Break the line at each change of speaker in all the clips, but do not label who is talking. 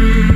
you.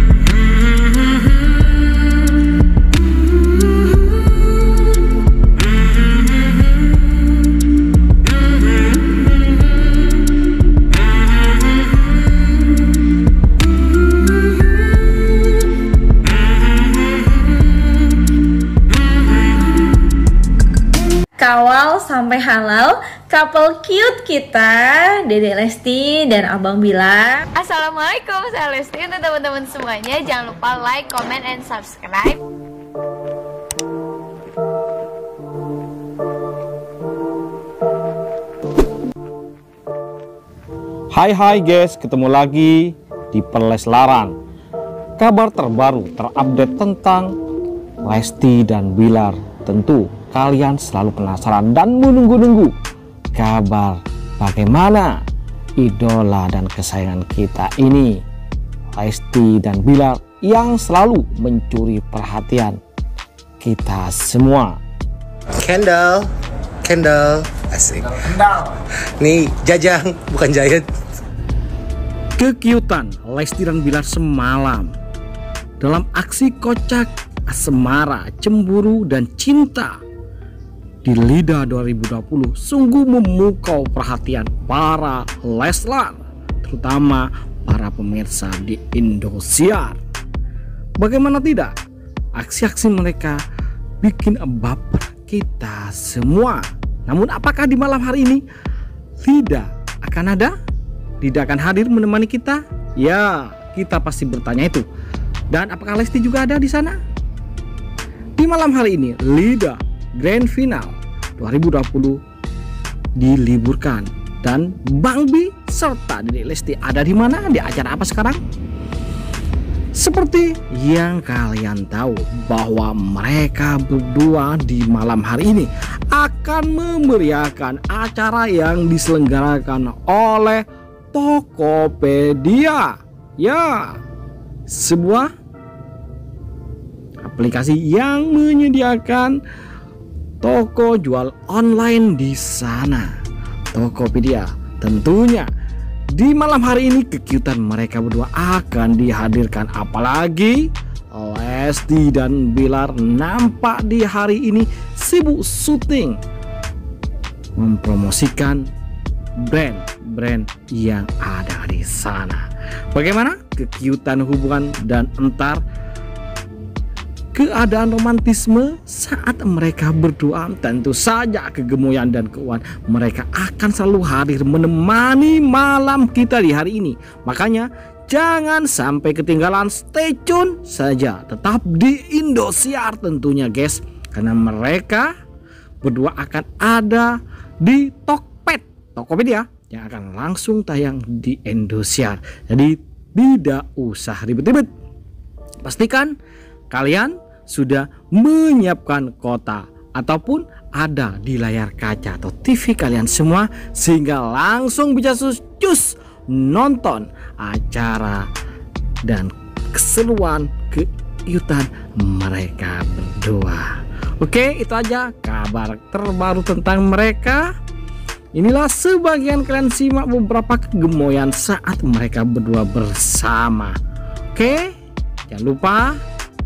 Kawal sampai halal, couple cute kita, Dede Lesti dan Abang Bila.
Assalamualaikum, saya Lesti untuk teman-teman semuanya. Jangan lupa like, comment, and subscribe.
Hai hai guys, ketemu lagi di Perleslaran. Kabar terbaru terupdate tentang Lesti dan Bilar. Tentu kalian selalu penasaran dan menunggu-nunggu kabar bagaimana idola dan kesayangan kita ini Lesti dan Bilar yang selalu mencuri perhatian kita semua.
Kendall, Kendall, asik. Nih Jajang, bukan Giant.
Kekiutan Lesti dan Bilar semalam dalam aksi kocak asmara, cemburu dan cinta di Lida 2020 sungguh memukau perhatian para Leslar, terutama para pemirsa di Indosiar. Bagaimana tidak? Aksi-aksi mereka bikin baper kita semua. Namun apakah di malam hari ini tidak akan ada? Tidak akan hadir menemani kita? Ya, kita pasti bertanya itu. Dan apakah Lesti juga ada di sana? Di malam hari ini, Lida Grand Final 2020 diliburkan dan Bang B serta Dede Lesti ada di mana? Di acara apa sekarang? Seperti yang kalian tahu bahwa mereka berdua di malam hari ini akan memeriahkan acara yang diselenggarakan oleh Tokopedia. Ya, sebuah aplikasi yang menyediakan toko jual online di sana. Tokopedia tentunya di malam hari ini kekiutan mereka berdua akan dihadirkan apalagi Lesti dan Bilar nampak di hari ini sibuk syuting mempromosikan brand-brand yang ada di sana. Bagaimana kekiutan hubungan dan entar keadaan romantisme saat mereka berdua tentu saja kegemuyan dan keuangan mereka akan selalu hadir menemani malam kita di hari ini. Makanya jangan sampai ketinggalan. Stay tune saja. Tetap di Indosiar tentunya guys. Karena mereka berdua akan ada di Tokped Tokopedia yang akan langsung tayang di Indosiar. Jadi tidak usah ribet-ribet. Pastikan kalian sudah menyiapkan kota ataupun ada di layar kaca atau TV kalian semua sehingga langsung bisa cus nonton acara dan keseruan keiutan mereka berdua. Oke, itu aja kabar terbaru tentang mereka. Inilah sebagian kalian simak beberapa kegemoyan saat mereka berdua bersama. Oke, jangan lupa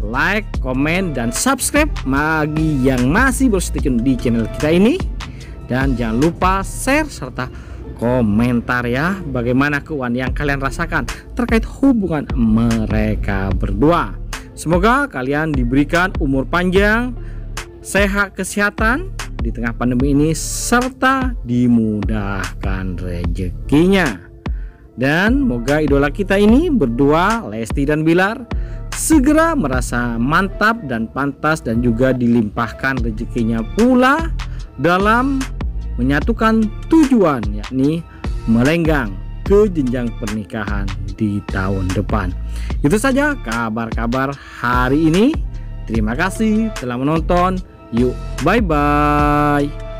like, komen, dan subscribe bagi yang masih bersetia di channel kita ini. Dan jangan lupa share serta komentar ya bagaimana keuangan yang kalian rasakan terkait hubungan mereka berdua. Semoga kalian diberikan umur panjang, sehat kesehatan di tengah pandemi ini serta dimudahkan rezekinya. Dan moga idola kita ini berdua Lesti dan Bilar segera merasa mantap dan pantas dan juga dilimpahkan rezekinya pula dalam menyatukan tujuan yakni melenggang ke jenjang pernikahan di tahun depan. Itu saja kabar-kabar hari ini. Terima kasih telah menonton. Yuk, bye bye.